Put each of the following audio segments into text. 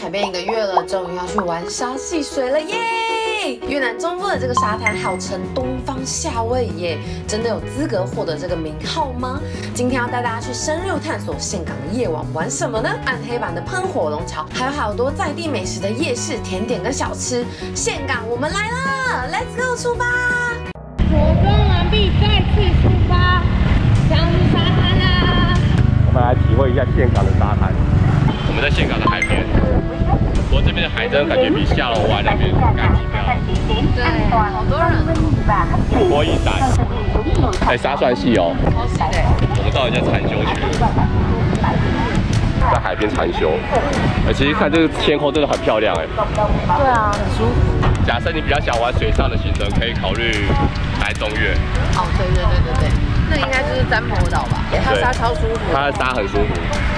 海边一个月了，终于要去玩沙戏水了耶！越南中部的这个沙滩号称东方夏威夷耶，真的有资格获得这个名号吗？今天要带大家去深入探索岘港的夜晚玩什么呢？暗黑版的喷火龙桥，还有好多在地美食的夜市甜点跟小吃。岘港我们来了，Let's go 出发！活动完毕，再次出发，上沙滩啦！我们来体会一下岘港的沙滩。在岘港的海边，不过这边的海真的感觉比下龙湾那边干净掉。对，好多人哦，波一闪，哎，沙算细哦。超细的。我们到人家禅修去了，在海边禅修。哎，其实看这个天空真的很漂亮哎。对啊，很舒服。假设你比较想玩水上的行程，可以考虑来东岳。哦，对对对对对，那应该就是占婆岛吧？它沙超舒服，它的沙很舒服，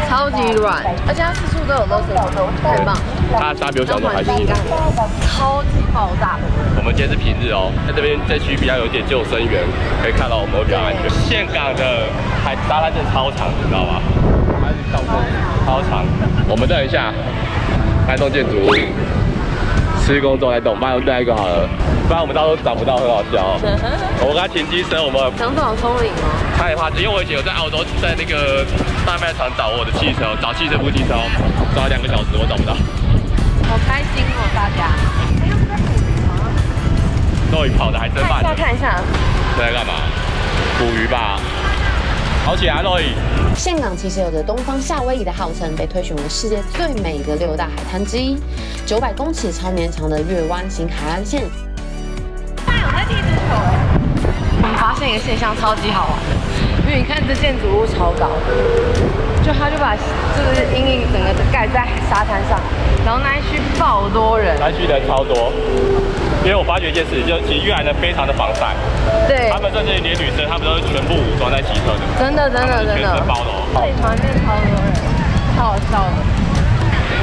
超级软，而且它四处都有垃圾桶，太棒。它的沙比我想象中还细。超级爆炸的。我们今天是平日哦，在这边这区比较有点救生员，可以看到我们会比较安全。岘港的海沙滩真的超长，你知道吗？超长。我们等一下，搬动建筑物。施工中在动，帮我们带一个好了，不然我们到时候找不到，很好笑。我们刚停机生，我们想找聪明哦。差点怕，因为我以前有在澳洲，在那个大卖场找我的汽车，找汽车部机车，找了两个小时，我找不到。好开心哦，大家。肉鱼跑的还真慢。再看一下。在干嘛？捕鱼吧。好起来，肉鱼。岘港其实有着“东方夏威夷”的号称，被推选为世界最美的六大海滩之一。九百公尺超绵长的月湾型海岸线。他有在踢足球哎。我们发现一个现象，超级好玩的，因为你看这建筑物超高，就它就把这个阴影整个盖在沙滩上，然后那一区爆多人，那一区人超多。因为我发觉一件事，就其实越南人非常的防晒，对，他们甚至连女生，他们都是全部武装在骑车的，真的真的真的，全身包的哦。对，旁边超多人，超好笑的。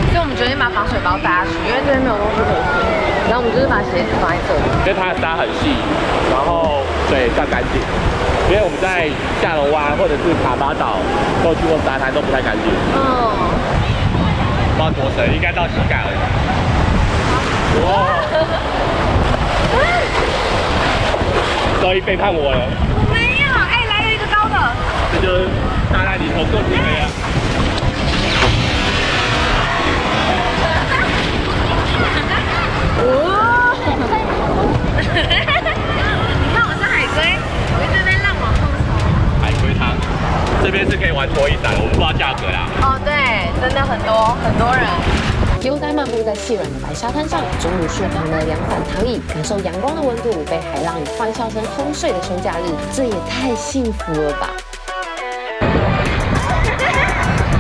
所以我们决定把防水包带去，因为这边没有东西可以。然后我们就是把鞋子放在这里，因为它的沙很细，然后水更干净。因为我们在下龙湾或者是卡巴岛都去过沙滩，都不太干净。嗯。不知道多深，应该到膝盖而已。哇。终于背叛我了！我没有，哎，来了一个高的，这就是大概你头够不飞啊！哦！你看我是海龟，我一直在浪往后冲。海龟汤，这边是可以玩拖衣伞，我们不知道价格啦。哦，对，真的很多很多人。悠哉漫步在细软的白沙滩上，中午树旁的凉板躺椅，感受阳光的温度，被海浪与欢笑声轰睡的休假日，这也太幸福了吧！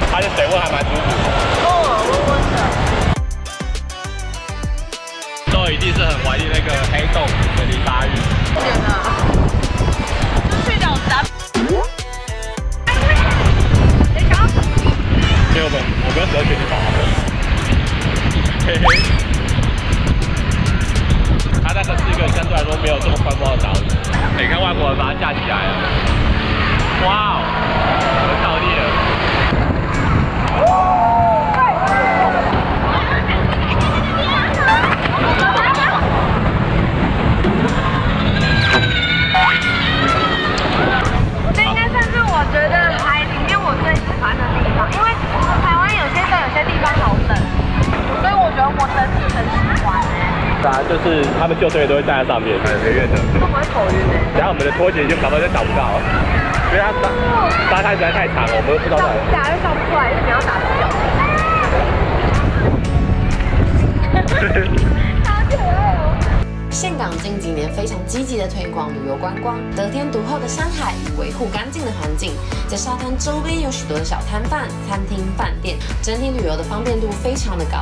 它的水温还蛮舒服，哦，温温的。都一定是很怀念那个黑洞就是他们救生员都会站在上面，很远的。他们会头晕的。然后我们的拖鞋就搞到就找不到，因为它沙沙滩实在太长了，我们不知道。打又笑不出来，因为你要打死脚。好可爱哦！岘港近几年非常积极的推广旅游观光，得天独厚的山海与维护干净的环境，在沙滩周边有许多的小摊贩、餐厅、饭店，整体旅游的方便度非常的高。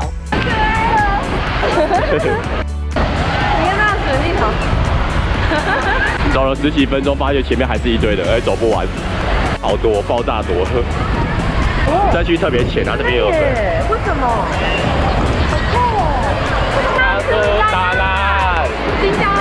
了十几分钟，发现前面还是一堆的，而走不完，好多，爆炸多。这区特别浅啊，这边有水。为什么？好酷哦！大哥，大蓝，但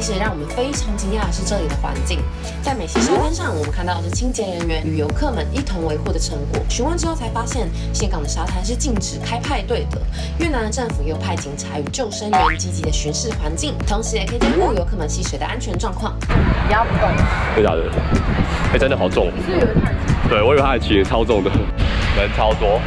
其其实让我们非常惊讶的是这里的环境，在美西沙滩上，我们看到的是清洁人员与游客们一同维护的成果。询问之后才发现，岘港的沙滩是禁止开派对的。越南的政府又派警察与救生员积极的巡视环境，同时也可以监护游客们戏水的安全状况。不要动，真的假的？哎，真的好重。是有点对，我以为它的旗超重的，人超多。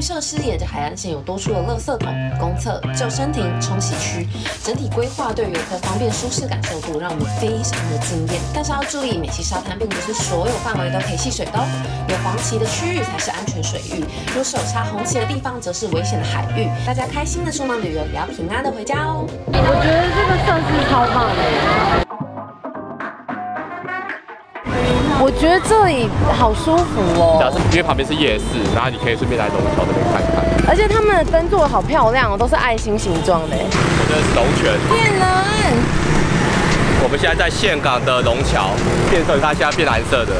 设施，沿着海岸线有多处的垃圾桶、公厕、救生艇、冲洗区，整体规划对游客方便、舒适感受度让我们非常的惊艳。但是要注意，美西沙滩并不是所有范围都可以戏水的哦，有黄旗的区域才是安全水域，如手插红旗的地方则是危险的海域。大家开心的出门旅游，也要平安的回家哦。我觉得这个设施超棒的。我觉得这里好舒服哦，假设因为旁边是夜市，然后你可以顺便来龙桥那边看看。而且他们的灯做的好漂亮哦，都是爱心形状的。我这是龙泉，骗人！我们现在在岘港的龙桥，变色，它现在变蓝色的。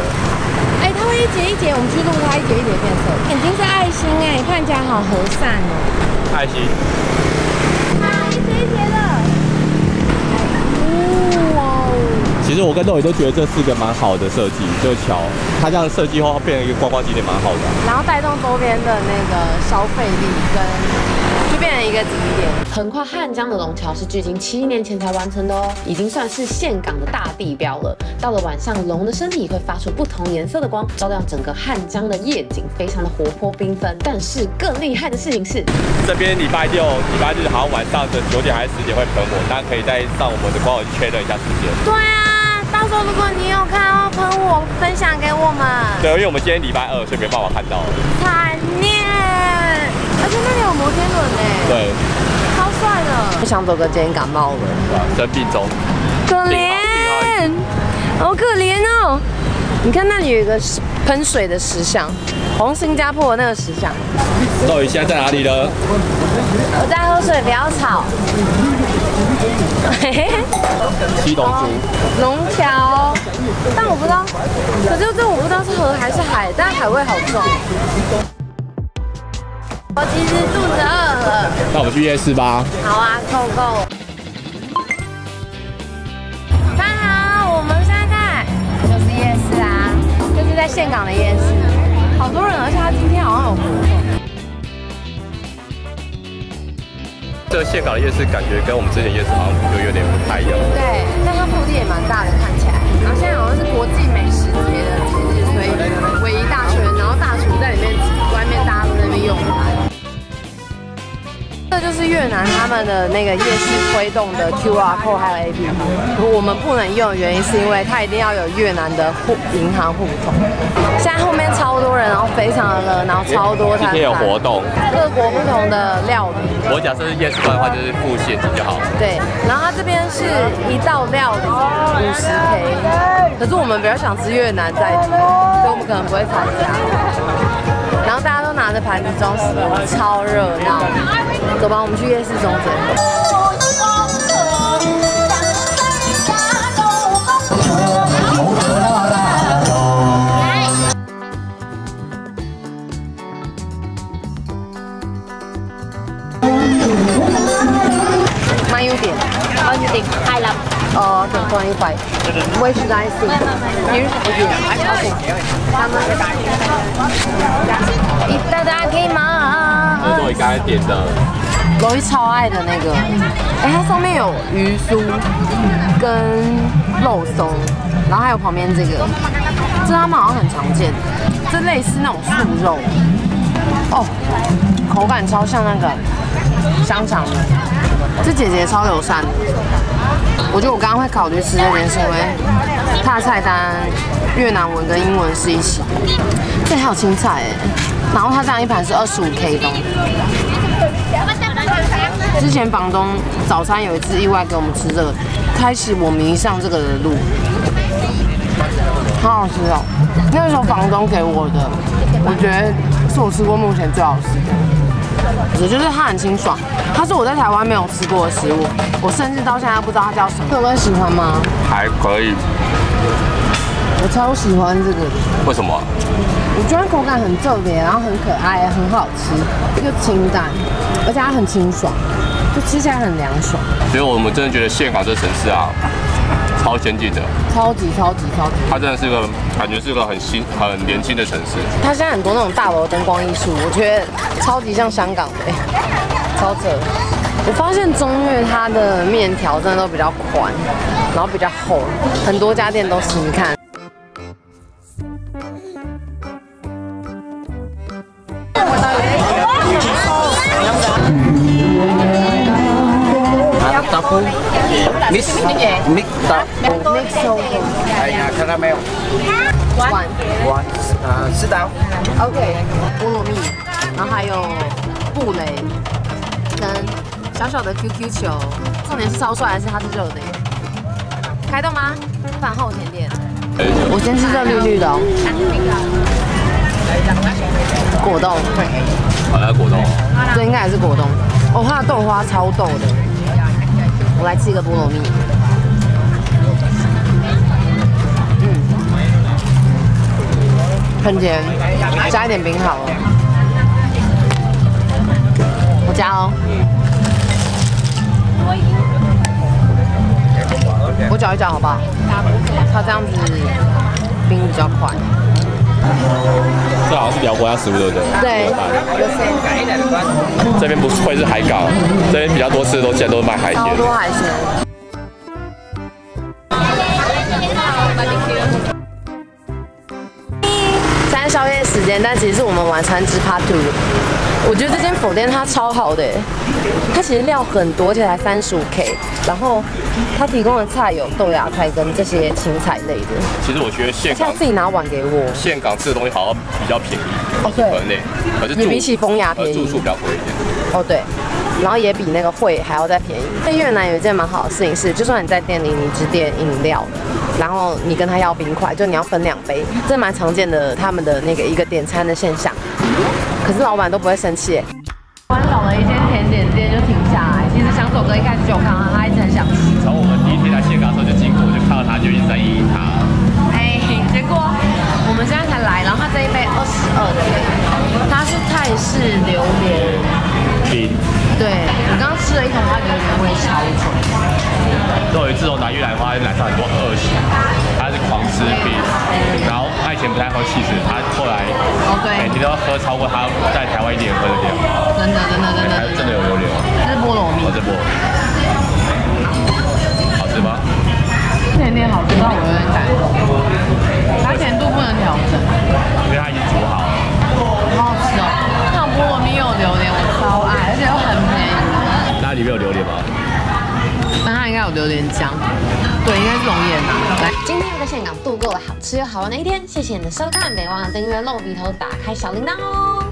哎，它会一节一节，我们去录它一节一节变色。眼睛是爱心哎，看起来好和善哦。爱心。啊，一节一节的。哇哦！其实我跟豆伟都觉得这是个蛮好的设计，这个桥，它这样设计后变成一个观光景点，蛮好的。然后带动周边的那个消费力，跟就变成一个景点。横跨汉江的龙桥是距今七年前才完成的哦，已经算是岘港的大地标了。到了晚上，龙的身体会发出不同颜色的光，照亮整个汉江的夜景，非常的活泼缤纷。但是更厉害的事情是，这边礼拜六、礼拜日好像晚上的九点还是十点会喷火，大家可以再上我们的官网去确认一下时间。对啊，到时候如果你有看到喷火，分享给我们。对，因为我们今天礼拜二，所以没办法看到。惨念，而且那里有摩天轮呢，对，超帅的。不想走哥今天感冒了，生病中。可怜，好可怜哦。你看那里有一个喷水的石像，好像新加坡的那个石像。到底现在在哪里呢？我在喝水，不要吵。七龙珠。龙桥，但我不知道，可是这我不知道是河还是海，但海味好重。我其实肚子饿了。那我们去夜市吧。好啊，Go Go。大家好，我们现在在就是夜市啊，就是在岘港的夜市，好多人，而且他今天好像有这个岘港的夜市感觉跟我们之前夜市好像就有点不太一样。对，但它腹地也蛮大的，看起来。然后现在好像是国际美食这就是越南他们的那个夜市推动的 QR code 还有 APP，我们不能用的原因是因为它一定要有越南的户银行户头。现在后面超多人，然后非常的热，然后超多摊今天有活动，各国不同的料理。我假设是夜市馆的话，就是付现金就好。对，然后它这边是一道料理五十 K，可是我们比较想吃越南在地，所以我们可能不会参加。大家都拿着盘子装食物，超热闹。走吧，我们去夜市中间。慢一点。哦，你点开了。哦，点 twenty five。Where should I sit? Here. Okay. 他们いただきま这是我刚才点的，罗伊超爱的那个，哎，它上面有鱼酥跟肉松，然后还有旁边这个，这他们好像很常见，这类似那种素肉，哦，口感超像那个 香肠的，这姐姐超友善。我觉得我刚刚会考虑吃这边，是因为它的菜单越南文跟英文是一起，这还有青菜哎，然后它这样一盘是二十五 K 东。之前房东早餐有一次意外给我们吃这个，开启我迷上这个的路，好好吃哦。那时候房东给我的，我觉得是我吃过目前最好吃的。也就是它很清爽，它是我在台湾没有吃过的食物，我甚至到现在不知道它叫什么。各位喜欢吗？还可以。我超喜欢这个，为什么？我觉得口感很特别，然后很可爱，很好吃，又清淡，而且它很清爽，就吃起来很凉爽，所以我们真的觉得岘港这城市啊，超先进的，超级超级超级。它真的是个感觉是个很新、很年轻的城市。它现在很多那种大楼灯光艺术，我觉得超级像香港的，超扯。我发现中越它的面条真的都比较宽，然后比较厚，很多家店都是，你看。豆腐，mix mix 豆腐 mix tofu 哎呀，caramel. One. One. 呃四刀 OK. 菠萝蜜，然后还有布雷跟小小的 QQ 球，重点是超帅还是它是热的耶？开动吗？饭后甜点，我先吃这绿绿的哦，果冻，好，来果冻，这应该也是果冻。哦，它的豆花超豆的。我来吃一个菠萝蜜。嗯，很甜，加一点冰好了。我加哦。我搅一搅好不好？它这样子冰比较快。这好像是辽国家食物，对不对？对，这边不会是海港，这边比较多吃的都现在都是卖海鲜。好多海鲜。宵夜时间，但其实是我们晚餐之 part two。我觉得这间否店它超好的，它其实料很多，而且才三十五 K。然后它提供的菜有豆芽菜跟这些青菜类的。其实我觉得现港自己拿碗给我。现港吃的东西好像比较便宜，哦对，可是也比起风雅便宜，住宿比较贵一点。哦对，然后也比那个会还要再便宜。在越南有一件蛮好的事情是，就算你在店里你只点饮料，然后你跟他要冰块，就你要分两杯，这蛮常见的他们的那个一个点餐的现象。可是老板都不会生气。拿越南花，来上很多二十，他是狂吃冰，然后他以前不太喝汽水，他后来每天都要喝超过他在台湾一年喝的量。真的真的真的，还真的有榴莲。这是菠萝蜜。哦，这菠萝。好吃吗？甜点好吃到我有点感动，它甜度不能调整，因为它已经煮好了。好好吃哦，那种菠萝蜜又有榴莲，我超爱，而且又很便宜。那里面有榴莲吗？但它应该有榴莲浆，对，应该是龙眼呐。来，今天又在香港度过了好吃又好玩的一天，谢谢你的收看，别忘了订阅露鼻头，打开小铃铛哦。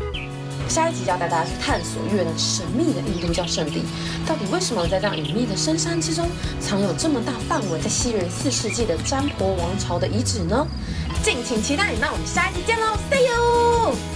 下一集要带大家去探索越南神秘的印度教圣地，到底为什么在这样隐秘的深山之中，藏有这么大范围在西元四世纪的占婆王朝的遗址呢？敬请期待，那我们下一集见喽，See you。